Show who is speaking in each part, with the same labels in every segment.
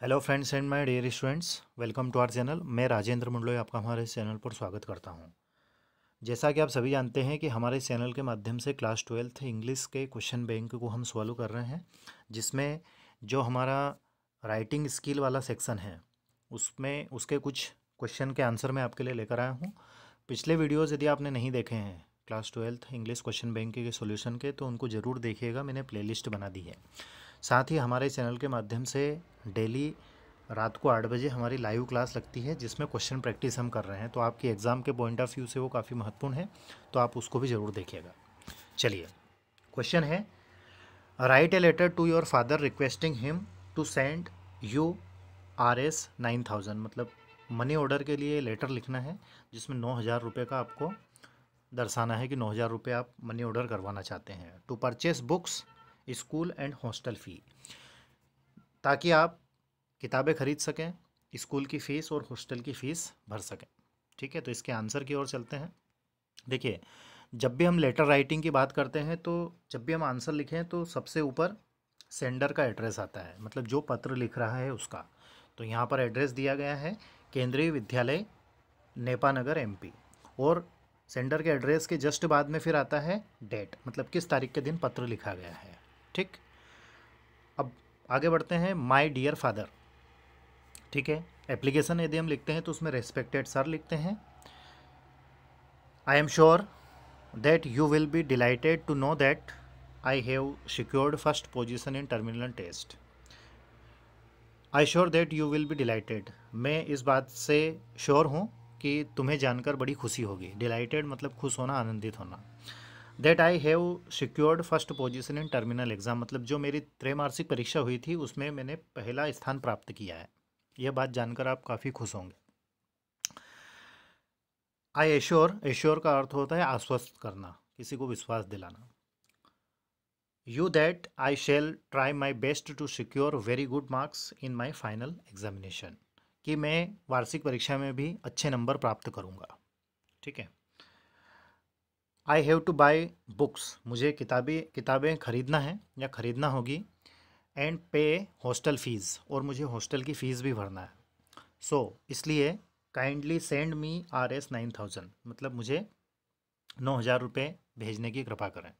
Speaker 1: Hello friends and my dear students welcome to our channel मैं राजेंद्र मंडलोई आपका हमारे channel पर स्वागत करता हूँ। जैसा कि आप सभी जानते हैं कि हमारे चैनल के माध्यम से क्लास ट्वेल्थ इंग्लिश के क्वेश्चन बैंक को हम सॉल्व कर रहे हैं, जिसमें जो हमारा राइटिंग स्किल वाला सेक्शन है, उसमें, उसके कुछ क्वेश्चन के आंसर मैं आपके लिए लेकर आया हूँ। पिछले वीडियोज़ यदि आपने नहीं देखे हैं class twelfth English question bank के सोल्यूशन के तो उनको ज़रूर देखिएगा। मैंने प्लेलिस्ट बना दी है। साथ ही हमारे चैनल के माध्यम से डेली रात को आठ बजे हमारी लाइव क्लास लगती है, जिसमें क्वेश्चन प्रैक्टिस हम कर रहे हैं। तो आपकी एग्ज़ाम के पॉइंट ऑफ़ व्यू से वो काफ़ी महत्वपूर्ण है तो आप उसको भी ज़रूर देखिएगा। चलिए, क्वेश्चन है write a letter to your father requesting him to send you R S nine thousand मतलब मनी ऑर्डर के लिए लेटर लिखना है, जिसमें नौ हज़ार रुपये का आपको दर्शाना है कि नौ हज़ार रुपये आप मनी ऑर्डर करवाना चाहते हैं। To purchase books school and hostel fee, ताकि आप किताबें खरीद सकें, स्कूल की फ़ीस और हॉस्टल की फ़ीस भर सकें। ठीक है तो इसके आंसर की ओर चलते हैं। देखिए, जब भी हम लेटर राइटिंग की बात करते हैं तो जब भी हम आंसर लिखें तो सबसे ऊपर सेंडर का एड्रेस आता है मतलब जो पत्र लिख रहा है उसका। तो यहाँ पर एड्रेस दिया गया है, केंद्रीय विद्यालय नेपानगर एमपी और सेंडर के एड्रेस के जस्ट बाद में फिर आता है डेट मतलब किस तारीख के दिन पत्र लिखा गया है। ठीक? अब आगे बढ़ते हैं माय डियर फादर ठीक है? एप्लीकेशन यदि हम लिखते हैं तो उसमें रेस्पेक्टेड सर लिखते हैं। I am sure that you will be delighted to know that I have secured first position in terminal test I sure that you will be delighted मैं इस बात से श्योर हूँ कि तुम्हें जानकर बड़ी खुशी होगी। डिलाइटेड मतलब खुश होना, आनंदित होना। That I have secured first position in terminal exam मतलब जो मेरी त्रैमासिक परीक्षा हुई थी, उसमें मैंने पहला स्थान प्राप्त किया है। यह बात जानकर आप काफ़ी खुश होंगे। आई एश्योर एश्योर का अर्थ होता है आश्वस्त करना, किसी को विश्वास दिलाना। You that I shall try my best to secure very good marks in my final examination कि मैं वार्षिक परीक्षा में भी अच्छे नंबर प्राप्त करूँगा। ठीक है? I have to buy books मुझे किताबें किताबें ख़रीदना है या ख़रीदना होगी एंड पे हॉस्टल फ़ीस और मुझे हॉस्टल की फ़ीस भी भरना है। सो so, इसलिए kindly send me R S nine thousand मतलब मुझे नौ हज़ार रुपये भेजने की कृपा करें।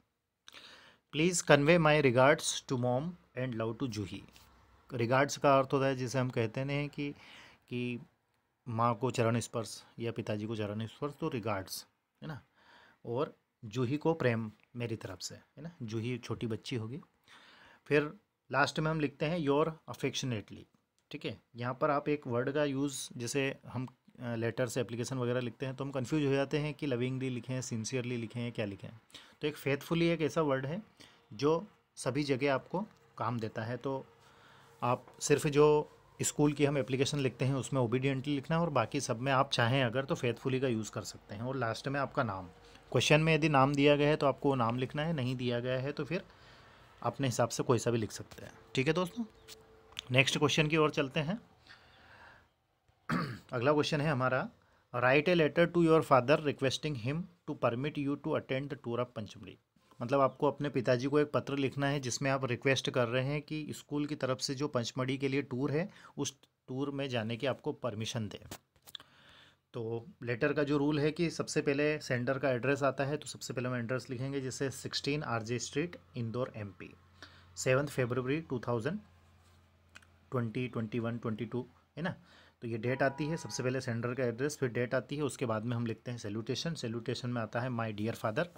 Speaker 1: Please convey my regards to mom and love to Juhi regards का अर्थ होता है जिसे हम कहते हैं कि कि माँ को चरण स्पर्श या पिताजी को चरण स्पर्श तो रिगार्ड्स है ना? और जूही को प्रेम मेरी तरफ़ से, है ना? जूही छोटी बच्ची होगी। फिर लास्ट में हम लिखते हैं योर अफेक्शनेटली ठीक है? यहाँ पर आप एक वर्ड का यूज़ जैसे हम लेटर से एप्लीकेशन वगैरह लिखते हैं तो हम कंफ्यूज हो जाते हैं कि लविंगली लिखें सिंसियरली लिखें, क्या लिखें। तो एक फेथफुली एक ऐसा वर्ड है, जो सभी जगह आपको काम देता है। तो आप सिर्फ़ जो स्कूल की हम एप्लीकेशन लिखते हैं, उसमें ओबीडियंटली लिखना है और बाकी सब में आप चाहें अगर तो फेथफुली का यूज़ कर सकते हैं। और लास्ट में आपका नाम। क्वेश्चन में यदि नाम दिया गया है तो आपको नाम लिखना है, नहीं दिया गया है तो फिर अपने हिसाब से कोई सा भी लिख सकते हैं। ठीक है दोस्तों? नेक्स्ट क्वेश्चन की ओर चलते हैं। अगला क्वेश्चन है हमारा। Write a letter to your father requesting him to permit you to attend the tour of Pachmarhi मतलब आपको अपने पिताजी को एक पत्र लिखना है, जिसमें आप रिक्वेस्ट कर रहे हैं कि स्कूल की तरफ़ से जो पंचमढ़ी के लिए टूर है, उस टूर में जाने की आपको परमिशन दें। तो लेटर का जो रूल है कि सबसे पहले सेंडर का एड्रेस आता है तो सबसे पहले हम एड्रेस लिखेंगे जैसे sixteen R J street Indore M P seventh February two thousand twenty twenty one twenty two है ना? तो ये डेट आती है, सबसे पहले सेंडर का एड्रेस फिर डेट आती है, उसके बाद में हम लिखते हैं सेल्यूटेशन सेल्यूटेशन में आता है my dear father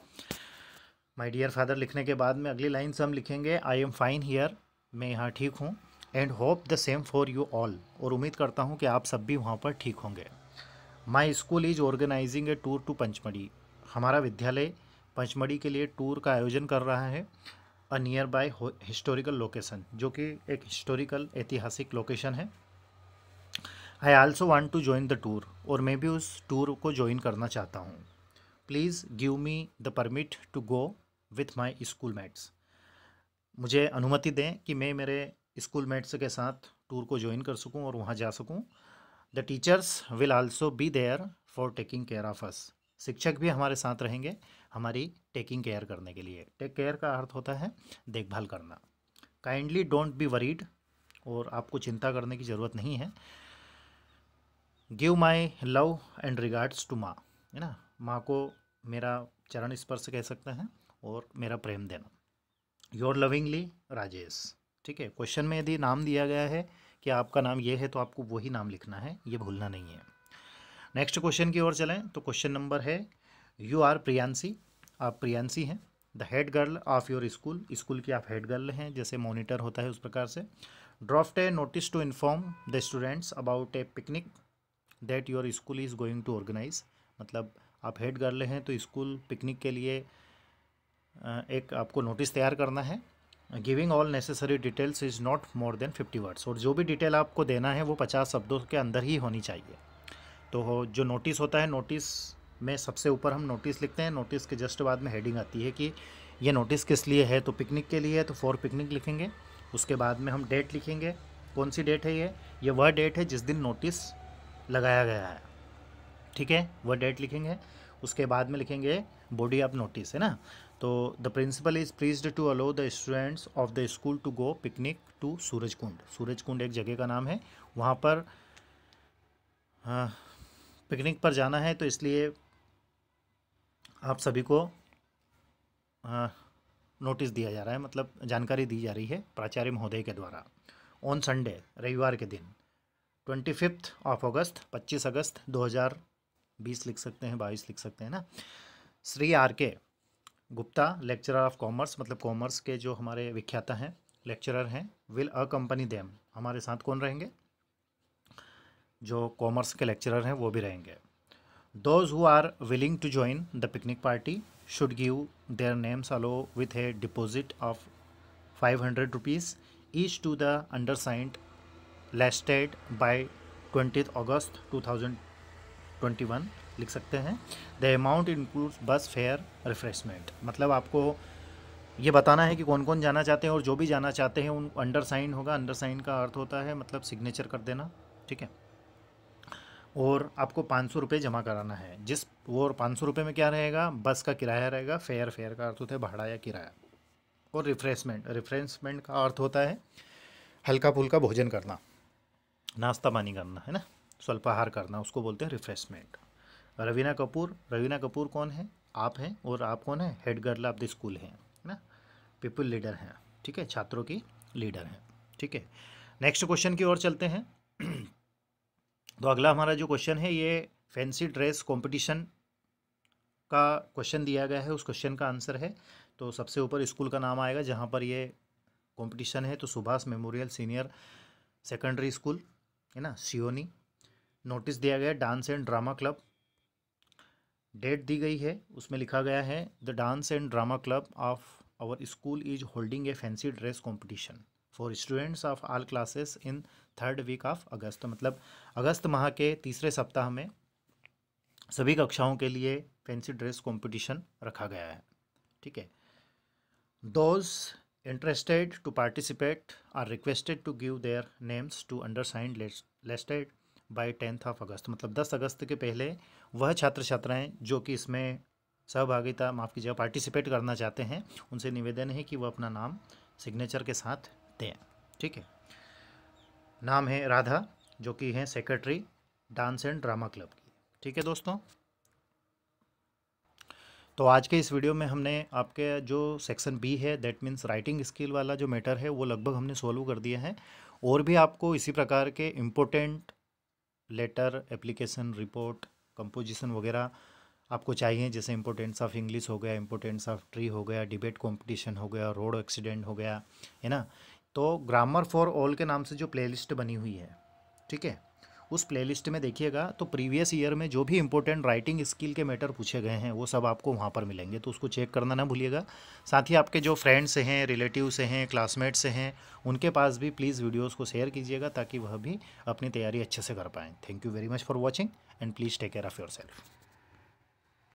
Speaker 1: my dear father लिखने के बाद में अगली लाइन से हम लिखेंगे आई एम फाइन हियर मैं यहाँ ठीक हूँ and hope the same for you all और उम्मीद करता हूँ कि आप सब भी वहाँ पर ठीक होंगे। My school is organising a tour to Pachmarhi. हमारा विद्यालय पंचमढ़ी के लिए टूर का आयोजन कर रहा है a nearby historical location जो कि एक हिस्टोरिकल ऐतिहासिक लोकेशन है। I also want to join the tour और मैं भी उस टूर को ज्वाइन करना चाहता हूँ। Please give me the permit to go with my school mates मुझे अनुमति दें कि मैं मेरे स्कूल मेट्स के साथ टूर को ज्वाइन कर सकूँ और वहाँ जा सकूँ। The teachers will also be there for taking care of us शिक्षक भी हमारे साथ रहेंगे हमारी टेकिंग केयर करने के लिए। टेक केयर का अर्थ होता है देखभाल करना। काइंडली डोंट बी वरीड और आपको चिंता करने की ज़रूरत नहीं है। Give my love and regards to maa. है ना? माँ को मेरा चरण स्पर्श कह सकते हैं और मेरा प्रेम देना। Your lovingly Rajesh. ठीक है? क्वेश्चन में यदि नाम दिया गया है कि आपका नाम ये है तो आपको वही नाम लिखना है, ये भूलना नहीं है। नेक्स्ट क्वेश्चन की ओर चलें तो क्वेश्चन नंबर है यू आर प्रियांसी आप प्रियांसी हैं the head girl of your school school की आप हेड गर्ल हैं, जैसे मोनिटर होता है उस प्रकार से। Draft a notice to inform the students about a picnic that your school is going to organise मतलब आप हेड गर्ल हैं तो स्कूल पिकनिक के लिए एक आपको नोटिस तैयार करना है। Giving all necessary details is not more than fifty words और जो भी डिटेल आपको देना है, वो पचास शब्दों के अंदर ही होनी चाहिए। तो जो नोटिस होता है नोटिस में सबसे ऊपर हम नोटिस लिखते हैं। नोटिस के जस्ट बाद में हेडिंग आती है कि ये नोटिस किस लिए है तो पिकनिक के लिए है तो फॉर पिकनिक लिखेंगे। उसके बाद में हम डेट लिखेंगे। कौन सी डेट है ये? ये वह डेट है जिस दिन नोटिस लगाया गया है। ठीक है? वह डेट लिखेंगे। उसके बाद में लिखेंगे बॉडी ऑफ़ नोटिस है ना? तो the principal is please to allow the students of the school to go picnic to Suraj Kund Suraj Kund एक जगह का नाम है। वहाँ पर हाँ पिकनिक पर जाना है तो इसलिए आप सभी को आ, नोटिस दिया जा रहा है मतलब जानकारी दी जा रही है प्राचार्य महोदय के द्वारा। ऑन संडे रविवार के दिन ट्वेंटी फिफ्थ ऑफ़ अगस्त पच्चीस अगस्त दो हज़ार बीस लिख सकते हैं बाईस लिख सकते हैं ना। Shri R K Gupta lecturer of commerce मतलब कॉमर्स के जो हमारे विख्याता हैं लेक्चरर हैं विल अ कंपनी देम हमारे साथ कौन रहेंगे? जो कॉमर्स के लेक्चरर हैं, वो भी रहेंगे। Those who are willing to join the picnic party should give their names aloe with a deposit of five hundred rupees each to the undersigned latest by twenty August two thousand twenty one लिख सकते हैं। The amount includes bus fare refreshment मतलब आपको ये बताना है कि कौन कौन जाना चाहते हैं और जो भी जाना चाहते हैं, उन अंडर साइन होगा। अंडर साइन का अर्थ होता है मतलब सिग्नेचर कर देना, ठीक है? और आपको पाँच सौ रुपये जमा कराना है। जिस वो पाँच सौ रुपये में क्या रहेगा? बस का किराया रहेगा। फेयर फेयर का अर्थ होता है भाड़ा या किराया। और रिफ्रेशमेंट रिफ्रेशमेंट का अर्थ होता है हल्का फुल्का भोजन करना। नाश्ता पानी करना, है ना? स्वल्पाहार करना, उसको बोलते हैं रिफ्रेशमेंट रवीना कपूर रवीना कपूर कौन है? आप हैं और आप कौन है? Head girl of the school हैं ना? पीपल लीडर हैं, ठीक है? छात्रों की लीडर हैं, ठीक है? नेक्स्ट क्वेश्चन की ओर चलते हैं। तो अगला हमारा जो क्वेश्चन है, ये फैंसी ड्रेस कंपटीशन का क्वेश्चन दिया गया है। उस क्वेश्चन का आंसर है। तो सबसे ऊपर स्कूल का नाम आएगा, जहाँ पर ये कंपटीशन है। तो Subhash memorial senior secondary school है ना? सियोनी नोटिस दिया गया dance and drama club date दी गई है, उसमें लिखा गया है, the dance and drama club of our school is holding a fancy dress competition for students of all classes in third week of August. मतलब अगस्त माह के तीसरे सप्ताह में सभी कक्षाओं के लिए फैंसी ड्रेस कंपटीशन रखा गया है। ठीक है? Those interested to participate are requested to give their names to undersigned listed by tenth of August मतलब दस अगस्त के पहले वह छात्र छात्राएँ जो कि इसमें सहभागिता, माफ़ कीजिएगा पार्टिसिपेट करना चाहते हैं, उनसे निवेदन है कि वह अपना नाम सिग्नेचर के साथ दें। ठीक है? नाम है राधा, जो कि हैं secretary dance and drama club की। ठीक है दोस्तों? तो आज के इस वीडियो में हमने आपके जो सेक्शन बी है दैट मीन्स राइटिंग स्किल वाला जो मैटर है, वो लगभग हमने सॉल्व कर दिया है। और भी आपको इसी प्रकार के important letter application report composition वगैरह आपको चाहिए। जैसे इंपोर्टेंस ऑफ़ इंग्लिश हो गया इंपोर्टेंस ऑफ़ ट्री हो गया डिबेट कंपटीशन हो गया रोड एक्सीडेंट हो गया, है ना? तो ग्रामर फॉर ऑल के नाम से जो प्लेलिस्ट बनी हुई है, ठीक है? उस प्लेलिस्ट में देखिएगा तो प्रीवियस ईयर में जो भी इंपॉर्टेंट राइटिंग स्किल के मैटर पूछे गए हैं, वो सब आपको वहाँ पर मिलेंगे तो उसको चेक करना ना भूलिएगा। साथ ही आपके जो फ्रेंड्स हैं रिलेटिव से हैं क्लासमेट्स हैं, उनके पास भी प्लीज़ वीडियोज़ को शेयर कीजिएगा, ताकि वह भी अपनी तैयारी अच्छे से कर पाएँ। Thank you very much for watching and please take care of your self